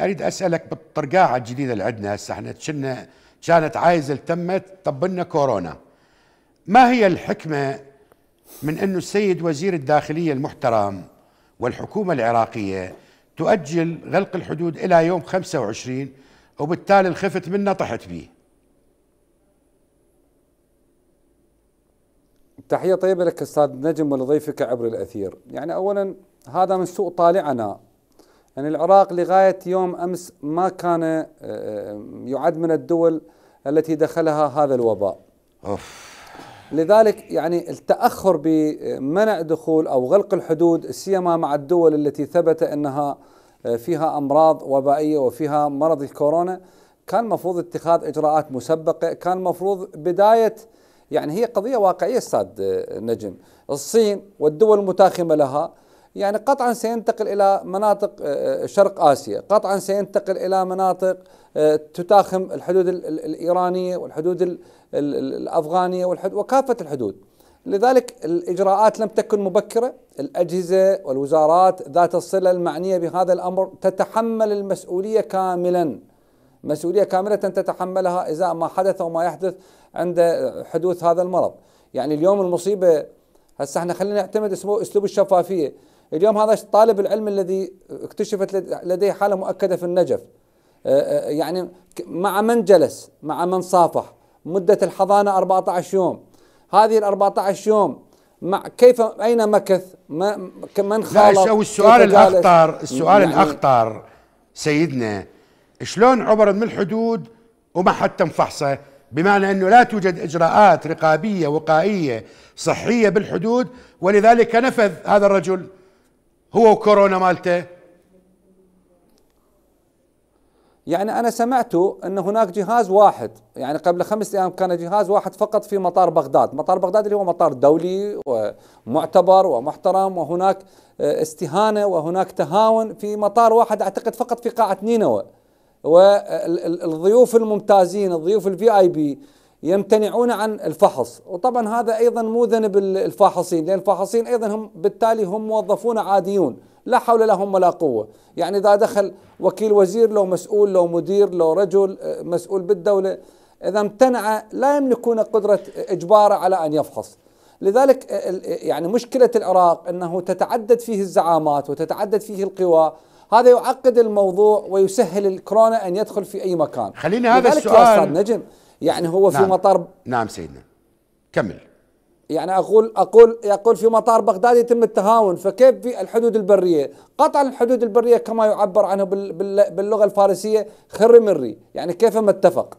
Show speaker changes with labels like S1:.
S1: أريد أسألك بالطرقاعة الجديدة اللي عندنا هسه. إحنا كنا كانت عايزة تمت طب لنا كورونا. ما هي الحكمة من إنه السيد وزير الداخلية المحترم والحكومة العراقية تؤجل غلق الحدود إلى يوم 25 وبالتالي الخفت منه طحت به
S2: تحية طيبة لك أستاذ نجم ولضيفك عبر الأثير. يعني أولا هذا من سوء طالعنا. يعني العراق لغاية يوم أمس ما كان آه، آه، يعد من الدول التي دخلها هذا الوباء أوف. لذلك يعني التأخر بمنع دخول أو غلق الحدود سيما مع الدول التي ثبت أنها آه، فيها أمراض وبائية وفيها مرض الكورونا كان مفروض اتخاذ إجراءات مسبقة كان مفروض بداية يعني هي قضية واقعية أستاذ نجم الصين والدول المتاخمة لها يعني قطعا سينتقل إلى مناطق آه، آه، شرق آسيا، قطعا سينتقل إلى مناطق آه، تتاخم الحدود الإيرانية والحدود الأفغانية والحدود وكافة الحدود. لذلك الإجراءات لم تكن مبكرة، الأجهزة والوزارات ذات الصلة المعنية بهذا الأمر تتحمل المسؤولية كاملا. مسؤولية كاملة تتحملها ازاء ما حدث وما يحدث عند حدوث هذا المرض. يعني اليوم المصيبة هسه إحنا خلينا نعتمد أسلوب الشفافية اليوم هذا طالب العلم الذي اكتشفت لديه حالة مؤكدة في النجف. آه، آه، يعني مع من جلس مع من صافح مدة الحضانة 14 يوم. هذه ال 14 يوم مع كيف أين مكث؟ ما من خالط؟
S1: لا السؤال الاخطر السؤال يعني الأخطر سيدنا شلون عبر من الحدود وما حد تم فحصه بمعنى أنه لا توجد إجراءات رقابية وقائية صحية بالحدود ولذلك نفذ هذا الرجل. هو وكورونا مالته؟
S2: يعني أنا سمعت أن هناك جهاز واحد يعني قبل خمس أيام كان جهاز واحد فقط في مطار بغداد. مطار بغداد اللي هو مطار دولي ومعتبر ومحترم وهناك استهانة وهناك تهاون في مطار واحد أعتقد فقط في قاعة نينوى. والضيوف الممتازين الضيوف الفي اي بي يمتنعون عن الفحص. وطبعا هذا أيضا مو ذنب الفاحصين لأن الفاحصين أيضا هم بالتالي هم موظفون عاديون لا حول لهم ولا قوة. يعني إذا دخل وكيل وزير لو مسؤول لو مدير لو رجل آه، مسؤول بالدولة إذا امتنع لا يملكون قدرة اجباره على أن يفحص. لذلك آه، آه، يعني مشكلة العراق إنه تتعدد فيه الزعامات وتتعدد فيه القوى. هذا يعقد الموضوع ويسهل الكورونا أن يدخل في أي مكان.
S1: خليني هذا السؤال.
S2: نجم يعني هو في نعم مطار
S1: نعم سيدنا كمل
S2: يعني أقول أقول يقول في مطار بغداد يتم التهاون فكيف في الحدود البرية؟ قطع الحدود البرية كما يعبر عنه باللغة الفارسية خري مري، يعني كيف ما اتفق؟